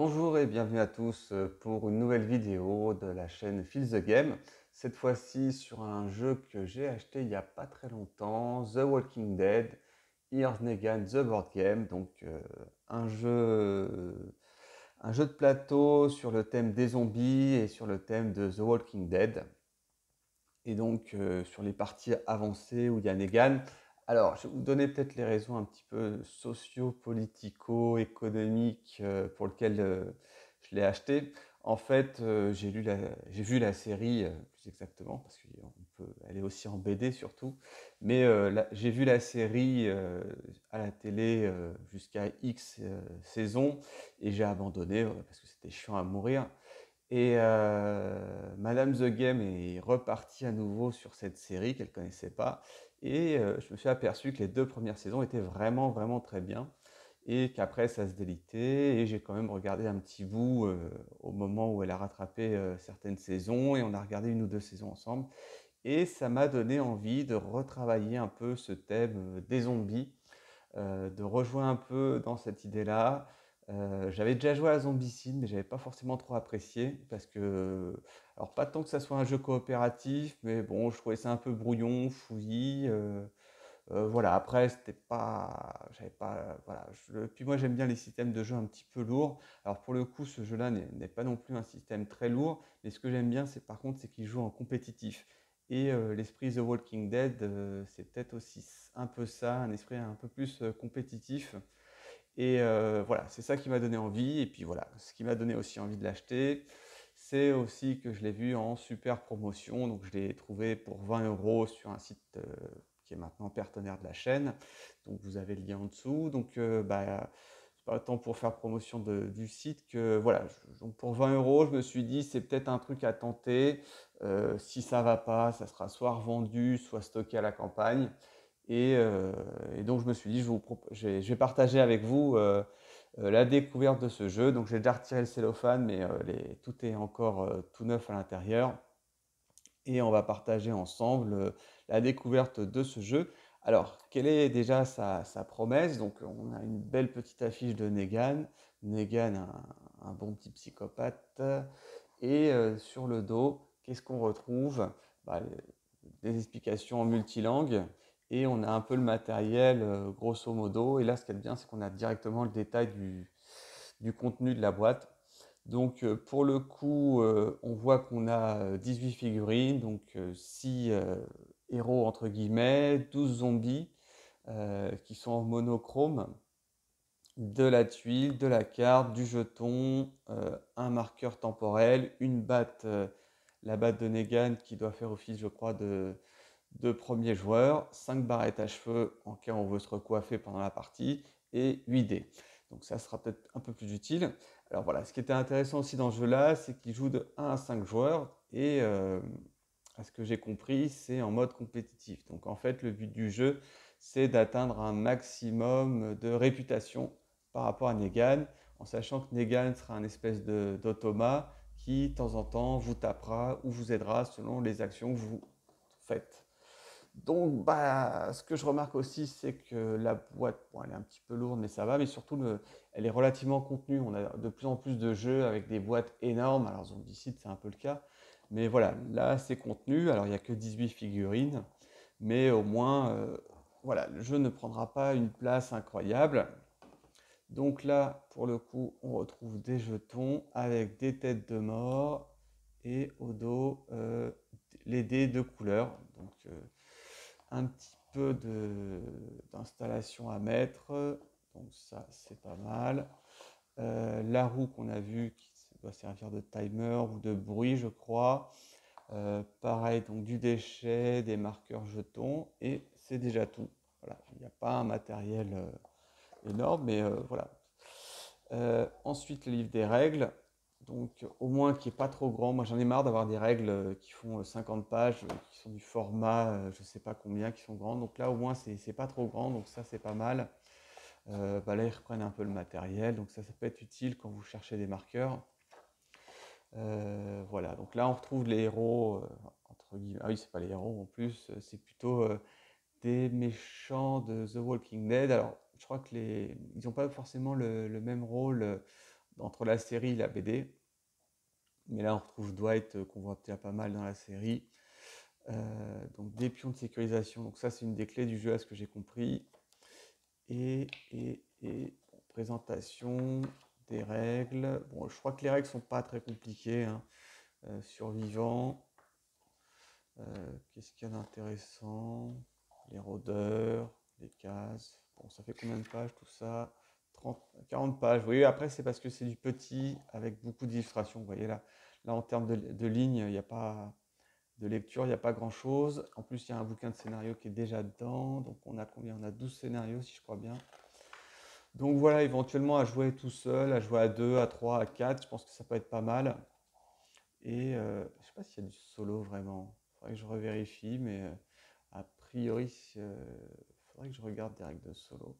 Bonjour et bienvenue à tous euh, pour une nouvelle vidéo de la chaîne Feel the Game. Cette fois-ci sur un jeu que j'ai acheté il n'y a pas très longtemps, The Walking Dead, Here's Negan The Board Game. Donc euh, un, jeu, un jeu de plateau sur le thème des zombies et sur le thème de The Walking Dead. Et donc euh, sur les parties avancées où il y a Negan, alors, je vais vous donner peut-être les raisons un petit peu socio-politico-économiques euh, pour lesquelles euh, je l'ai acheté. En fait, euh, j'ai vu la série, plus exactement, parce qu'elle est aussi en BD surtout, mais j'ai vu la série à la télé jusqu'à X saisons et j'ai abandonné parce que c'était chiant à mourir. Et Madame The Game est repartie à nouveau sur cette série qu'elle connaissait pas. Et je me suis aperçu que les deux premières saisons étaient vraiment, vraiment très bien. Et qu'après, ça se délitait. Et j'ai quand même regardé un petit bout au moment où elle a rattrapé certaines saisons. Et on a regardé une ou deux saisons ensemble. Et ça m'a donné envie de retravailler un peu ce thème des zombies, de rejoindre un peu dans cette idée-là. J'avais déjà joué à Zombicide, mais j'avais pas forcément trop apprécié parce que alors pas tant que ça soit un jeu coopératif, mais bon, je trouvais ça un peu brouillon, fouillis. Euh, euh, voilà, après, c'était pas. J'avais pas. Voilà. puis moi, j'aime bien les systèmes de jeu un petit peu lourds. Alors pour le coup, ce jeu-là n'est pas non plus un système très lourd, mais ce que j'aime bien, c'est par contre, c'est qu'il joue en compétitif. Et euh, l'esprit The Walking Dead, c'est peut-être aussi un peu ça, un esprit un peu plus compétitif. Et voilà, c'est ça qui m'a donné envie. Et puis voilà, ce qui m'a donné aussi envie de l'acheter, c'est aussi que je l'ai vu en super promotion, donc je l'ai trouvé pour 20 euros sur un site euh, qui est maintenant partenaire de la chaîne. Donc vous avez le lien en dessous. Donc euh, bah, c'est pas tant pour faire promotion du site que voilà. donc pour 20 euros, je me suis dit c'est peut-être un truc à tenter. Euh, si ça va pas, ça sera soit revendu, soit stocké à la campagne. Et, donc je me suis dit je, vais partager avec vous euh, la découverte de ce jeu. Donc j'ai déjà retiré le cellophane, mais euh, tout est encore euh, tout neuf à l'intérieur. Et on va partager ensemble la découverte de ce jeu. Alors, quelle est déjà sa, promesse? Donc, on a une belle petite affiche de Negan. Negan, un, bon petit psychopathe. Et sur le dos, qu'est-ce qu'on retrouve? Bah, Des explications en multilangue et on a un peu le matériel euh, grosso modo. Et là, ce qui est bien, c'est qu'on a directement le détail du, contenu de la boîte. Donc euh, pour le coup, euh, on voit qu'on a 18 figurines, donc 6 héros entre guillemets, 12 zombies qui sont en monochrome, de la tuile, de la carte, du jeton, un marqueur temporel, une batte, la batte de Negan qui doit faire office, je crois, de, de premiers joueurs, 5 barrettes à cheveux en cas où on veut se recoiffer pendant la partie, et 8 dés. Donc ça sera peut-être un peu plus utile. Alors voilà, ce qui était intéressant aussi dans ce jeu-là, c'est qu'il joue de 1 à 5 joueurs, et euh, à ce que j'ai compris, c'est en mode compétitif. Donc en fait, le but du jeu, c'est d'atteindre un maximum de réputation par rapport à Negan, en sachant que Negan sera un espèce d'automat qui, de temps en temps, vous tapera ou vous aidera selon les actions que vous faites. Donc, bah, ce que je remarque aussi, c'est que la boîte, bon, elle est un petit peu lourde, mais ça va. Mais surtout, elle est relativement contenue. On a de plus en plus de jeux avec des boîtes énormes. Alors, Zombicide, c'est un peu le cas. Mais voilà, là, c'est contenu. Alors, il n'y a que 18 figurines. Mais au moins, euh, voilà, le jeu ne prendra pas une place incroyable. Donc là, pour le coup, on retrouve des jetons avec des têtes de mort et au dos, euh, les dés de couleur. Donc, euh, un petit peu d'installation à mettre. Donc ça, c'est pas mal. Euh, la roue qu'on a vue qui doit servir de timer ou de bruit, je crois. Euh, pareil, donc du déchet, des marqueurs jetons, et c'est déjà tout. Voilà, il n'y a pas un matériel euh, énorme, mais voilà. ensuite, le livre des règles donc au moins qui est pas trop grand. Moi j'en ai marre d'avoir des règles euh, qui font 50 euh, pages, euh, qui sont du format je sais pas combien, qui sont grandes. Donc là au moins c'est pas trop grand, donc ça c'est pas mal. Bah là ils reprennent un peu le matériel, donc ça ça peut être utile quand vous cherchez des marqueurs. voilà, donc là on retrouve les héros, entre guillemets, ah oui c'est pas les héros en plus, c'est plutôt des méchants de The Walking Dead. Alors je crois que les, ils n'ont pas forcément le même rôle entre la série et la BD. Mais là, on retrouve Dwight qu'on voit déjà pas mal dans la série. donc des pions de sécurisation. Donc ça, c'est une des clés du jeu à ce que j'ai compris. Et, et, et présentation des règles. Bon, je crois que les règles sont pas très compliquées. Hein. survivant. Qu'est-ce qu'il y a d'intéressant? Les rôdeurs, les cases. Bon, ça fait combien de pages tout ça? 30, 40 pages. Oui, après, c'est parce que c'est du petit avec beaucoup d'illustrations. Vous voyez là, là en termes de, lignes, il n'y a pas de lecture, il n'y a pas grand chose. En plus, il y a un bouquin de scénario qui est déjà dedans. Donc, on a combien? On a 12 scénarios, si je crois bien. Donc, voilà, éventuellement à jouer tout seul, à jouer à 2, à 3, à 4. Je pense que ça peut être pas mal. Et euh, je ne sais pas s'il y a du solo vraiment. Il faudrait que je revérifie, mais euh, a priori, euh, que je regarde des règles de solo.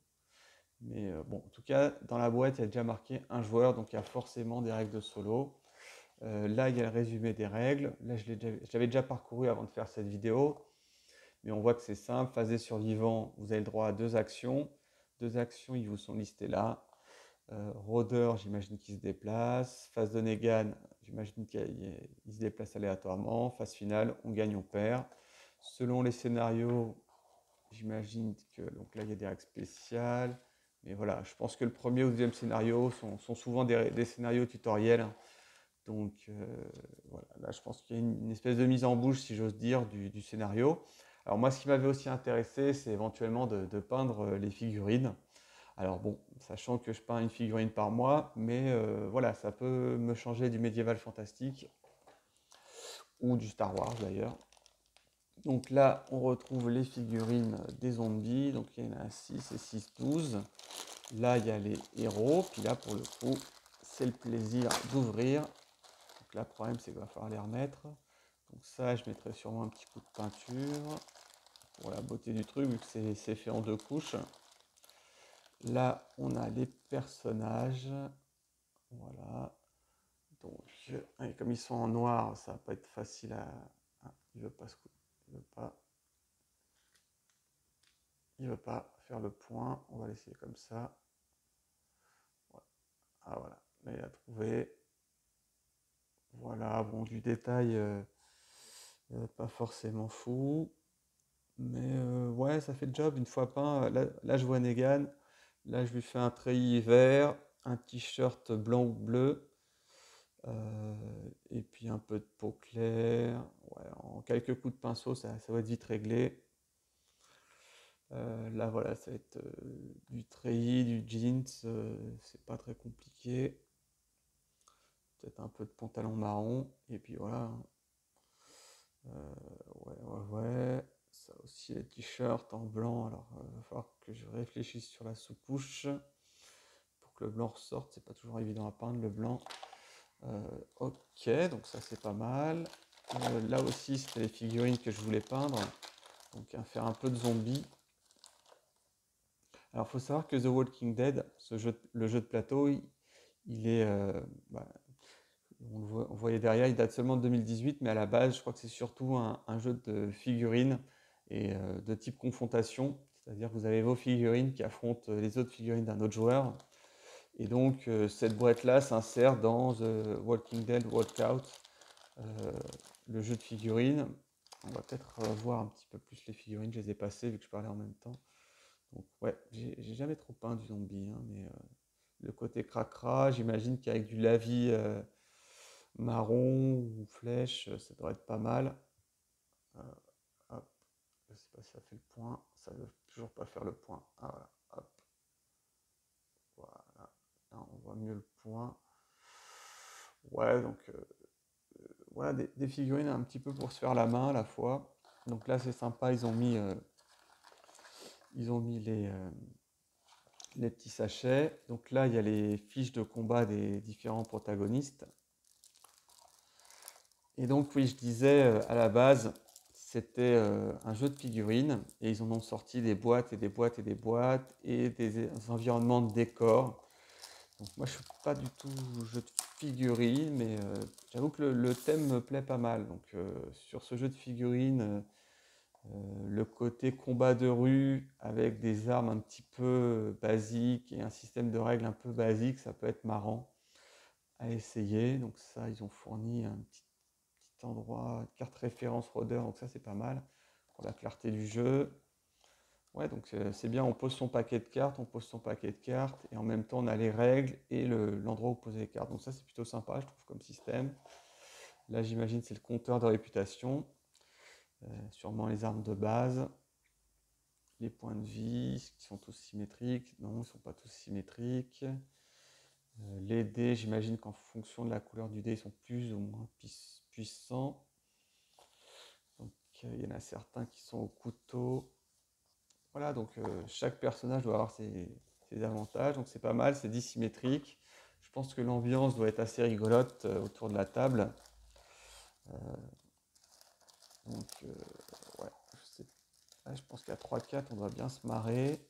Mais euh, bon, en tout cas, dans la boîte, il y a déjà marqué un joueur, donc il y a forcément des règles de solo. Euh, là, il y a le résumé des règles. Là, je l'avais déjà, parcouru avant de faire cette vidéo. Mais on voit que c'est simple. Phase des survivants, vous avez le droit à deux actions. Deux actions, ils vous sont listés là. Euh, rôdeur, j'imagine qu'il se déplace. Phase de Negan, j'imagine qu'il se déplace aléatoirement. Phase finale, on gagne, on perd. Selon les scénarios, J'imagine que donc là, il y a des règles spéciales. Mais voilà, je pense que le premier ou deuxième scénario sont, sont souvent des, scénarios tutoriels. Donc euh, voilà, là, je pense qu'il y a une, espèce de mise en bouche, si j'ose dire, du, scénario. Alors moi, ce qui m'avait aussi intéressé, c'est éventuellement de, peindre euh, les figurines. Alors bon, sachant que je peins une figurine par mois, mais euh, voilà, ça peut me changer du médiéval fantastique ou du Star Wars d'ailleurs. Donc là, on retrouve les figurines des zombies. Donc il y en a 6 et 6, 12. Là, il y a les héros. Puis là, pour le coup, c'est le plaisir d'ouvrir. Donc là, le problème, c'est qu'il va falloir les remettre. Donc ça, je mettrai sûrement un petit coup de peinture pour la beauté du truc, vu que c'est fait en deux couches. Là, on a les personnages. Voilà. Donc, comme ils sont en noir, ça va pas être facile à... Ah, il veut pas se couper il veut pas. Veut pas faire le point. On va laisser comme ça. Ah voilà, là il a trouvé. Voilà, bon, du détail euh, euh, pas forcément fou. Mais euh, ouais, ça fait le job une fois peint. Là, je vois Negan. Là, je lui fais un treillis vert, un t-shirt blanc ou bleu. Euh, et puis un peu de peau claire. en quelques coups de pinceau, ça, va être vite réglé. Euh, là, voilà, ça va être euh, du treillis, du jeans, c'est pas très compliqué. Peut-être un peu de pantalon marron, et puis voilà. ouais, ouais, ouais. Ça aussi, les t-shirts en blanc. Alors, il va falloir que je réfléchisse sur la sous-couche pour que le blanc ressorte. C'est pas toujours évident à peindre le blanc. Euh, ok, donc ça c'est pas mal. Euh, là aussi, c'était les figurines que je voulais peindre. Donc, faire un peu de zombies. Alors, il faut savoir que The Walking Dead, le jeu de plateau, il, est. Euh, bah, on, le voyait derrière, il date seulement de 2018, mais à la base, je crois que c'est surtout un, jeu de figurines et de type confrontation. C'est-à-dire que vous avez vos figurines qui affrontent les autres figurines d'un autre joueur. Et donc, euh, cette boîte-là s'insère dans The Walking Dead Walkout, euh, le jeu de figurines. On va peut-être voir un petit peu plus les figurines, je les ai passées vu que je parlais en même temps. Donc, ouais, j'ai jamais trop peint du zombie, hein, mais euh, le côté cracra, j'imagine qu'avec du lavis marron ou flèche, ça devrait être pas mal. hop, je sais pas si ça fait le point, ça ne veut toujours pas faire le point. Ah voilà. On voit mieux le point. Ouais, donc euh, euh, voilà, des, figurines un petit peu pour se faire la main à la fois. Donc là, c'est sympa, ils ont mis, euh, ils ont mis les, les petits sachets. Donc là, il y a les fiches de combat des différents protagonistes. Et donc, oui, je disais à la base, c'était un jeu de figurines et ils en ont sorti des boîtes et des boîtes et des boîtes et des environnements de décor moi, je suis pas du tout jeu de figurines, mais euh, j'avoue que le, thème me plaît pas mal. Donc, euh, sur ce jeu de figurines, euh, le côté combat de rue avec des armes un petit peu basiques et un système de règles un peu basique, ça peut être marrant. à essayer. Donc ça, ils ont fourni un petit, endroit, carte référence rodeur, donc ça c'est pas mal pour la clarté du jeu. Ouais, donc c'est bien, on pose son paquet de cartes, on pose son paquet de cartes, et en même temps on a les règles et l'endroit où poser les cartes. Donc ça c'est plutôt sympa, je trouve, comme système. Là j'imagine c'est le compteur de réputation, euh, sûrement les armes de base, les points de vie qui sont tous symétriques. Non, ils ne sont pas tous symétriques. Euh, les dés, j'imagine qu'en fonction de la couleur du dé, ils sont plus ou moins puissants. Donc euh, il y en a certains qui sont au couteau. Voilà, donc euh, chaque personnage doit avoir ses, avantages, donc c'est pas mal, c'est dissymétrique. Je pense que l'ambiance doit être assez rigolote autour de la table. donc, ouais, je, je pense qu'à 3-4, on doit bien se marrer.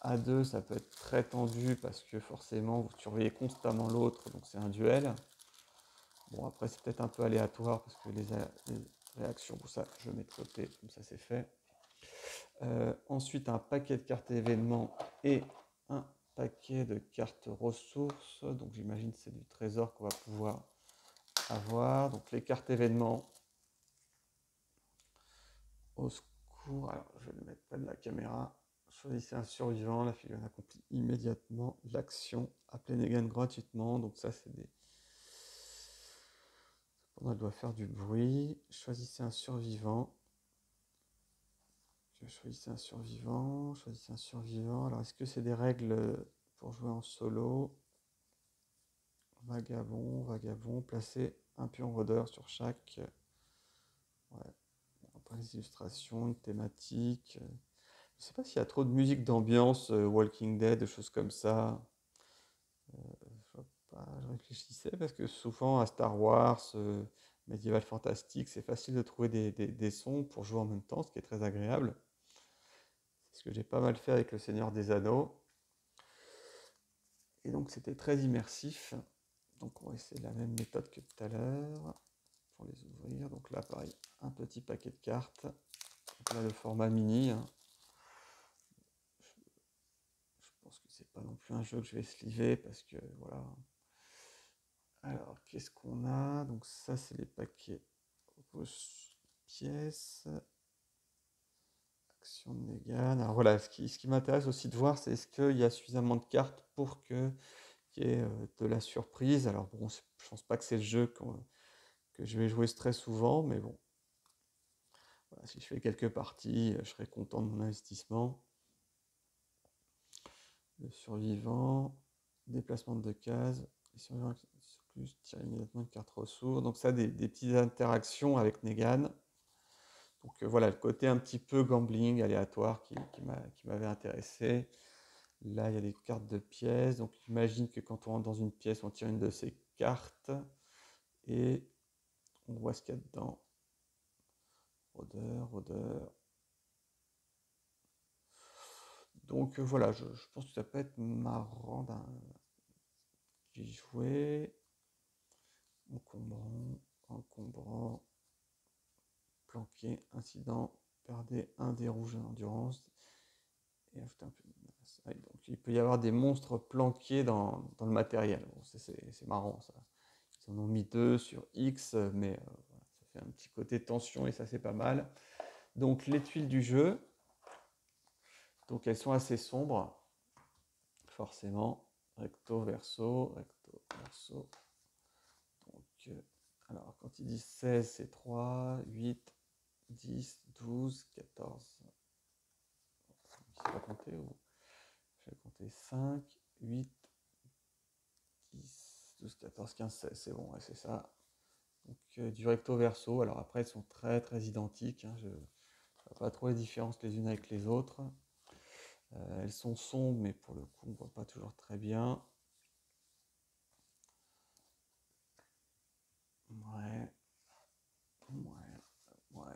À 2, ça peut être très tendu parce que forcément, vous surveillez constamment l'autre, donc c'est un duel. Bon, après, c'est peut-être un peu aléatoire parce que les, réactions, pour ça, je mets de côté, comme ça c'est fait. Euh, ensuite, un paquet de cartes événements et un paquet de cartes ressources. Donc, j'imagine que c'est du trésor qu'on va pouvoir avoir. Donc, les cartes événements. Au secours, alors je vais le mettre pas de la caméra. Choisissez un survivant, la figure accomplit immédiatement l'action. Appelez Negan gratuitement. Donc ça, c'est des... Cependant, elle doit faire du bruit. Choisissez un survivant. Choisissez un survivant. Choisissez un survivant. Alors, est-ce que c'est des règles pour jouer en solo? Vagabond, vagabond. Placez un pion rôdeur sur chaque. Ouais. Après les illustrations, une thématique. Je sais pas s'il y a trop de musique d'ambiance, euh, Walking Dead, des choses comme ça. Euh, je, réfléchissais parce que souvent à Star Wars, euh, Medieval Fantastique, c'est facile de trouver des, sons pour jouer en même temps, ce qui est très agréable. Ce que j'ai pas mal fait avec le Seigneur des Anneaux. Et donc c'était très immersif. Donc on va essayer la même méthode que tout à l'heure pour les ouvrir. Donc là pareil, un petit paquet de cartes. Donc là le format mini. Hein. c'est pas non plus un jeu que je vais sliver parce que voilà. Alors, qu'est-ce qu'on a? Donc ça, c'est les paquets pièces. Alors voilà, ce qui, m'intéresse aussi de voir, c'est est-ce qu'il y a suffisamment de cartes pour que qu'il y ait euh, de la surprise. Alors bon, je pense pas que c'est le jeu que je vais jouer très souvent, mais bon. si je fais quelques parties, je serai content de mon investissement. Le survivant, déplacement de cases, les survivants plus tirer immédiatement une carte ressource. Donc ça, des, petites interactions avec Negan. Donc euh, voilà, le côté un petit peu gambling, aléatoire qui, m'avait intéressé. Là, il y a des cartes de pièces. Donc j'imagine que quand on rentre dans une pièce, on tire une de ces cartes. Et on voit ce qu'il y a dedans. Odeur, odeur. Donc euh, voilà, je, pense que ça peut être marrant d'y jouer. Encombrant, encombrant, planqué, incident, perdez un des rouges d'endurance et ajouter un peu masse. donc il peut y avoir des monstres planqués dans, le matériel. c'est marrant ça. Ils en ont mis deux sur X, mais euh, ça fait un petit côté tension et ça c'est pas mal. Donc les tuiles du jeu, donc elles sont assez sombres, forcément. Recto, verso, recto, verso. Donc, euh, alors quand il dit 16, c'est 3, 8, 10, 12, 14. Je vais compter ou je vais compter 5, 8, 10, 12, 14, 15, 16. C'est bon, c'est ça. Donc euh, du recto verso. Alors après, elles sont très très identiques. Hein. Je ne vois pas trop les différences les unes avec les autres. Euh, elles sont sombres, mais pour le coup, on ne voit pas toujours très bien. Ouais. Ouais.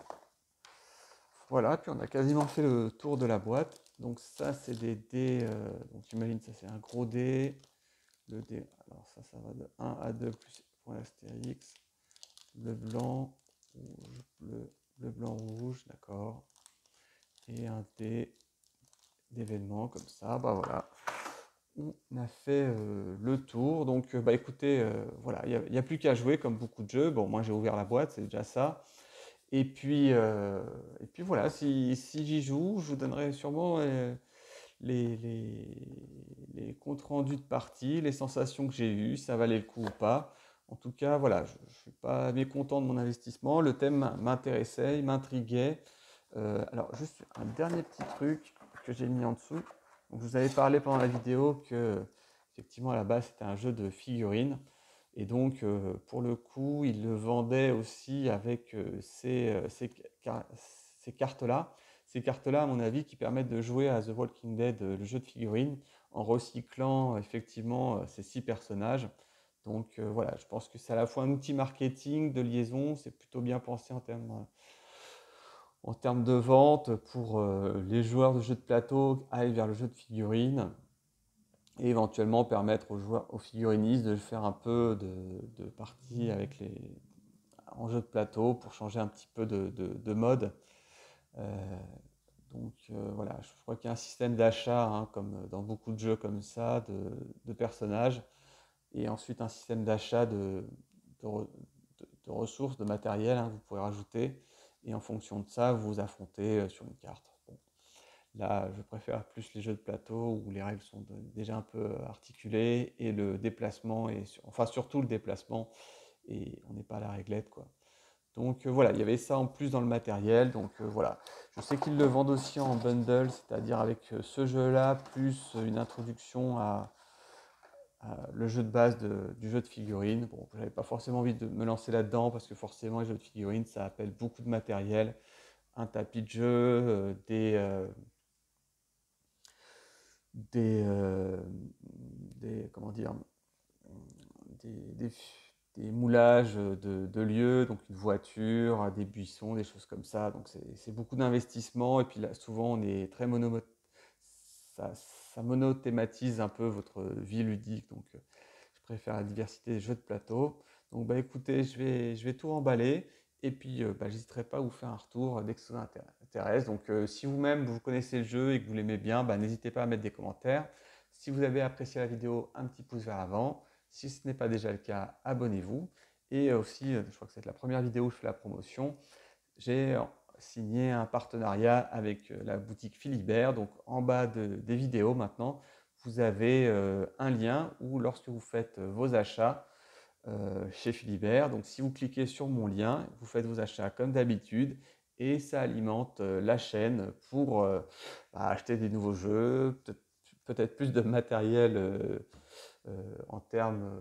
Voilà, puis on a quasiment fait le tour de la boîte. Donc ça, c'est des dés. Euh, donc j'imagine ça, c'est un gros dé. Le dé, alors ça, ça va de 1 à 2 plus point astérix. Le blanc, rouge, bleu, bleu, blanc, rouge, d'accord. Et un dé d'événements comme ça. Bah voilà. on a fait le tour. Donc, bah, écoutez, voilà, il n'y a, plus qu'à jouer comme beaucoup de jeux. Bon, moi j'ai ouvert la boîte, c'est déjà ça. Et puis, et puis voilà, si, j'y joue, je vous donnerai sûrement les, les, comptes rendus de partie, les sensations que j'ai eues, ça valait le coup ou pas. En tout cas, voilà, je ne suis pas mécontent de mon investissement. Le thème m'intéressait, il m'intriguait. alors, juste un dernier petit truc que j'ai mis en dessous. Je vous avais parlé pendant la vidéo que, effectivement, à la base, c'était un jeu de figurines. Et donc, euh, pour le coup, il le vendait aussi avec euh, ces, euh, ces, cartes-là. Ces cartes-là, à mon avis, qui permettent de jouer à The Walking Dead, le jeu de figurines, en recyclant effectivement ces six personnages. Donc voilà, je pense que c'est à la fois un outil marketing, de liaison, c'est plutôt bien pensé en termes en termes de vente, pour les joueurs de jeux de plateau, aillent vers le jeu de figurines et éventuellement permettre aux joueurs, aux figurinistes de faire un peu de, partie avec les, en jeu de plateau pour changer un petit peu de, mode. Euh, donc euh, voilà, je crois qu'il y a un système d'achat, hein, comme dans beaucoup de jeux comme ça, de, personnages, et ensuite un système d'achat de, ressources, de matériel, hein, vous pouvez rajouter et en fonction de ça, vous vous affrontez euh, sur une carte. Là, je préfère plus les jeux de plateau où les règles sont déjà un peu euh, articulées et le déplacement, et enfin surtout le déplacement, et on n'est pas à la réglette. quoi. Donc euh, voilà, il y avait ça en plus dans le matériel. Donc voilà, je sais qu'ils le vendent aussi en bundle, c'est-à-dire avec ce jeu-là, plus une introduction à, le jeu de base du jeu de figurines. Bon, j'avais pas forcément envie de me lancer là-dedans parce que forcément les jeux de figurines ça appelle beaucoup de matériel, un tapis de jeu, euh, des, euh, euh, des, comment dire, des, moulages de, lieux, donc une voiture, des buissons, des choses comme ça. Donc c'est beaucoup d'investissement et puis là souvent on est très monomot ça monothématise un peu votre vie ludique. Donc, euh, je préfère la diversité des jeux de plateau. Donc, bah, écoutez, je vais, je vais tout emballer. Et puis, euh, bah, j'hésiterai pas à vous faire un retour dès que ça vous intéresse. Donc, euh, si vous-même, vous connaissez le jeu et que vous l'aimez bien, bah, n'hésitez pas à mettre des commentaires. Si vous avez apprécié la vidéo, un petit pouce vers l'avant. Si ce n'est pas déjà le cas, abonnez-vous. Et aussi, je crois que c'est la première vidéo où je fais la promotion. J'ai signé un partenariat avec euh, la boutique Philibert. Donc en bas des vidéos maintenant, vous avez euh, un lien où lorsque vous faites euh, vos achats chez Philibert, donc si vous cliquez sur mon lien, vous faites vos achats comme d'habitude et ça alimente la chaîne pour bah, acheter des nouveaux jeux, peut-être plus de matériel en termes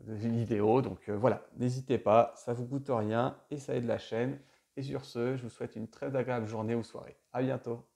de vidéos. Donc voilà, n'hésitez pas, ça vous coûte rien et ça aide la chaîne. Et sur ce, je vous souhaite une très agréable journée ou soirée. À bientôt.